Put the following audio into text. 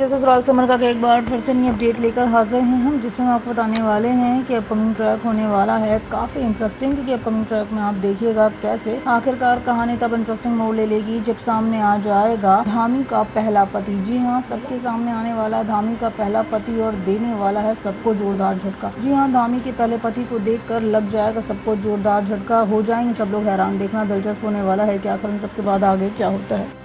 ससुराल समर का एक बार फिर से नई अपडेट लेकर हाजिर हैं हम, जिसमें आपको बताने वाले हैं कि अपकमिंग ट्रैक होने वाला है। काफ़ी इंटरेस्टिंग क्योंकि अपकमिंग ट्रैक में आप देखिएगा कैसे आखिरकार कहानी तब इंटरेस्टिंग मोड़ ले लेगी जब सामने आ जाएगा धामी का पहला पति। जी हाँ सबके सामने आने वाला धामी का पहला पति और देने वाला है सबको जोरदार झटका। जी हाँ धामी के पहले पति को देख कर लग जाएगा सबको जोरदार झटका। हो जाएँगे सब लोग हैरान। देखना दिलचस्प होने वाला है कि आखिर सबके बाद आगे क्या होता है।